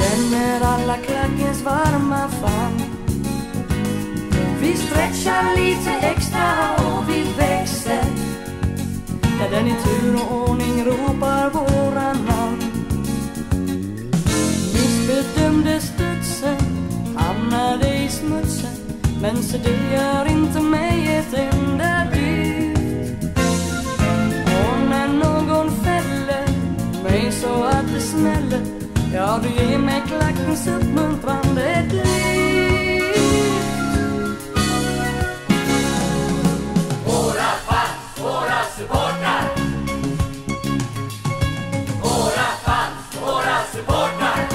Känner alla klackens varma famn. Vi stretchar lite extra och vi växer när den i tur och ordning ropar våra namn. Missbedömde studsen, hamnade i smutsen men se det gör inte mig ett enda dyft. Och när någon fäller mig så att det smäller Ja, du ger mig klackens uppmuntrande Våra fans, våra supportrar. Våra fans, våra supportrar.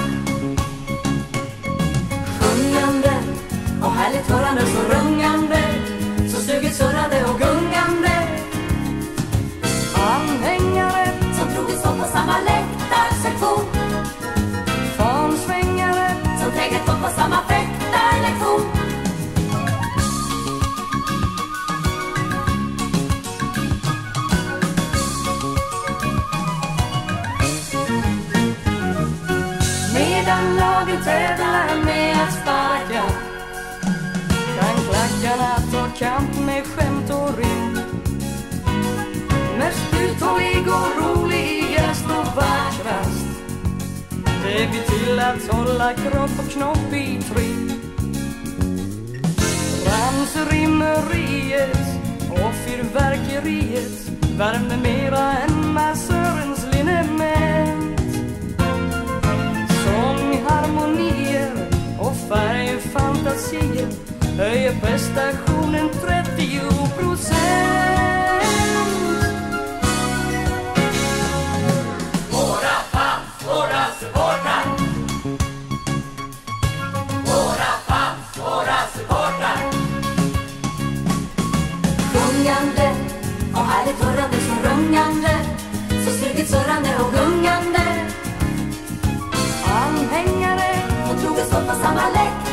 Sjungande och härligt hörande så rungande Så suget surrande och gungande. Anhängare Som troget stått på samma läktarsektion Kan lagen tävlar med att sparka. Kan klackarna ta kamp med skämt och rim Mest uthållig och roligast och vackrast. Det blir till att hålla kropp och knopp i trim. Ramsrimmeriet och fyrverkeriet Värmer mera än höjer prestationen 30 procent. Våra fans, våra supportrar Våra fans, våra supportrar Sjungande och härligt hörande så rungande Så suget surrande och gungande Anhängare, Som troget stått på samma läck.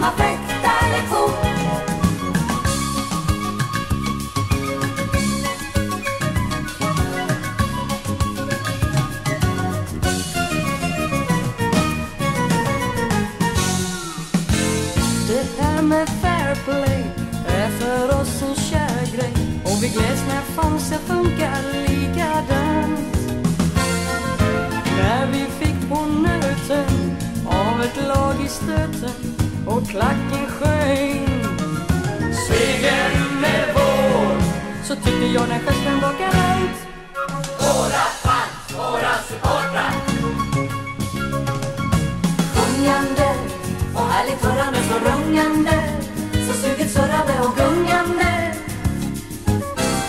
Träget fäktarlektion det här med fair play är för oss en kär grej och vi gläds när fansen funkar likadant. När vi fick på nöten av ett lag i stöten och klacken sjöng Segern är vår så tyckte jag när gesten var galant. Våra fans, våra supportrar. Sjungande och härligt hörande så rungande Så suget surrande och gungande.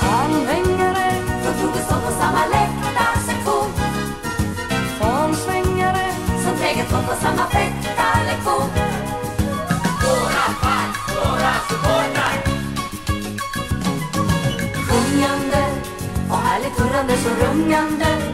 Anhängare, Som troget på samma läktarsektion. Fansvängare, Som träget fått på samma fäktarlektion Sjungande och härligt hörande så